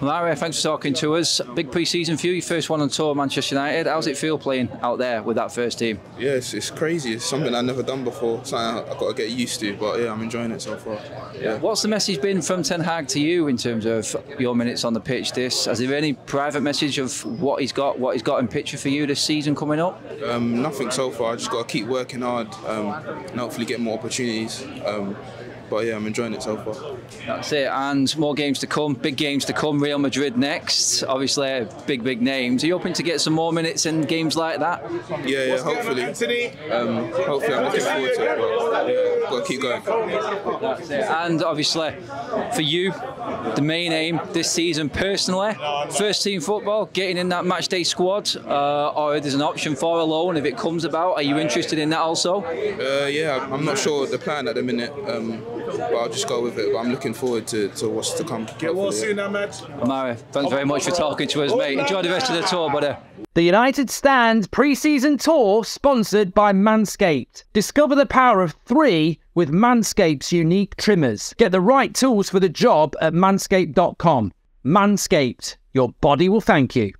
Mario, thanks for talking to us. Big pre-season for you, your first one on tour, Manchester United. How's it feel playing out there with that first team? Yeah, it's, it's crazy. It's something I've never done before. Something I've got to get used to. But yeah, I'm enjoying it so far. Yeah. What's the message been from Ten Hag to you in terms of your minutes on the pitch? This has there been any private message of what he's got, what he's got in picture for you this season coming up? Um, nothing so far. I just got to keep working hard um, and hopefully get more opportunities. Um, but yeah, I'm enjoying it so far. That's it, and more games to come, big games to come. Real Madrid next, obviously big, big names. Are you hoping to get some more minutes in games like that? Yeah, yeah, hopefully. Um, hopefully, I'm looking forward to it. But yeah, got to keep going. And obviously, for you, the main aim this season personally, first team football, getting in that match day squad, uh, or there's an option for a loan if it comes about. Are you interested in that also? Uh, yeah, I'm not sure the plan at the minute, um, but I'll just go with it. But I'm looking forward to, to what's to come. Get well hopefully, soon, yeah. Ahmed. Mara, thanks very much for talking to us, mate. Enjoy the rest of the tour, buddy. The United Stand pre-season tour sponsored by Manscaped. Discover the power of three with Manscaped's unique trimmers. Get the right tools for the job at manscaped.com. Manscaped, your body will thank you.